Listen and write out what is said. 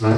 来